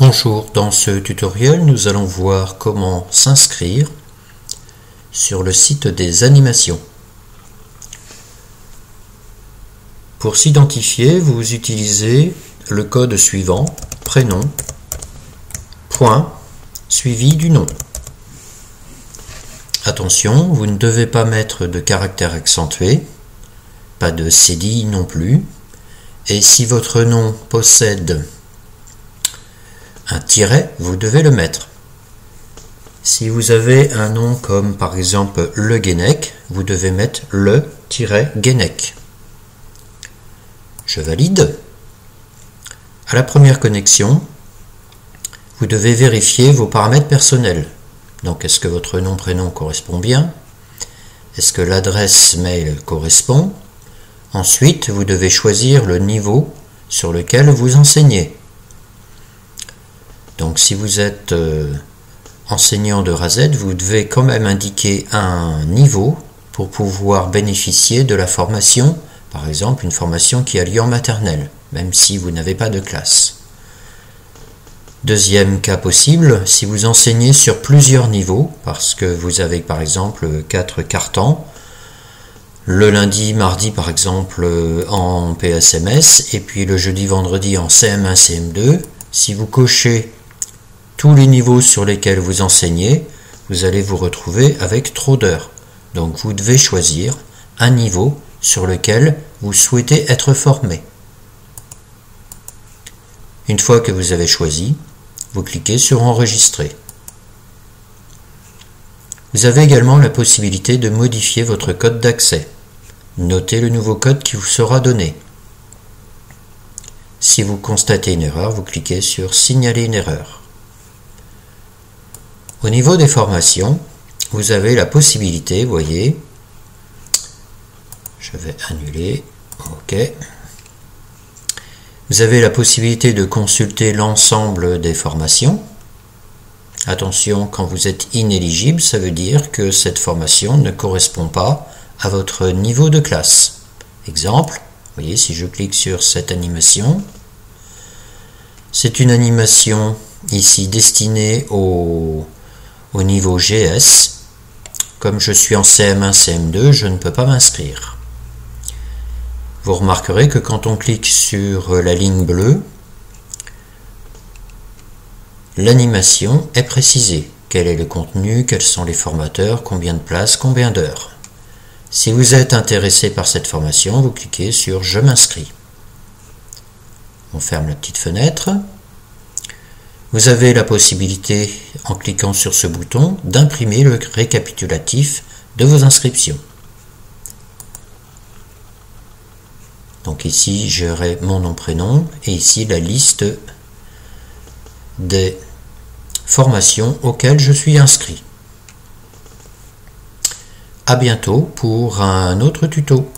Bonjour, dans ce tutoriel nous allons voir comment s'inscrire sur le site des animations. Pour s'identifier, vous utilisez le code suivant, prénom, point, suivi du nom. Attention, vous ne devez pas mettre de caractère accentué, pas de cédille non plus, et si votre nom possède un tiret, vous devez le mettre. Si vous avez un nom comme par exemple le Guenec, vous devez mettre le Guenec. Je valide. À la première connexion, vous devez vérifier vos paramètres personnels. Donc est-ce que votre nom prénom correspond bien? Est-ce que l'adresse mail correspond? Ensuite, vous devez choisir le niveau sur lequel vous enseignez. Donc si vous êtes euh, enseignant de RAZ, vous devez quand même indiquer un niveau pour pouvoir bénéficier de la formation, par exemple une formation qui a lieu en maternelle, même si vous n'avez pas de classe. Deuxième cas possible, si vous enseignez sur plusieurs niveaux, parce que vous avez par exemple quatre cartons, le lundi, mardi par exemple en PSMS, et puis le jeudi, vendredi en CM1, CM2, si vous cochez tous les niveaux sur lesquels vous enseignez, vous allez vous retrouver avec trop d'heures. Donc vous devez choisir un niveau sur lequel vous souhaitez être formé. Une fois que vous avez choisi, vous cliquez sur Enregistrer. Vous avez également la possibilité de modifier votre code d'accès. Notez le nouveau code qui vous sera donné. Si vous constatez une erreur, vous cliquez sur Signaler une erreur. Au niveau des formations, vous avez la possibilité, vous voyez, je vais annuler, ok. Vous avez la possibilité de consulter l'ensemble des formations. Attention, quand vous êtes inéligible, ça veut dire que cette formation ne correspond pas à votre niveau de classe. Exemple, vous voyez, si je clique sur cette animation, c'est une animation ici destinée aux au niveau GS. Comme je suis en CM1, CM2, je ne peux pas m'inscrire. Vous remarquerez que quand on clique sur la ligne bleue, l'animation est précisée. Quel est le contenu, quels sont les formateurs, combien de places, combien d'heures. Si vous êtes intéressé par cette formation, vous cliquez sur Je m'inscris. On ferme la petite fenêtre. Vous avez la possibilité, en cliquant sur ce bouton, d'imprimer le récapitulatif de vos inscriptions. Donc ici, j'aurai mon nom, prénom, et ici la liste des formations auxquelles je suis inscrit. A bientôt pour un autre tuto.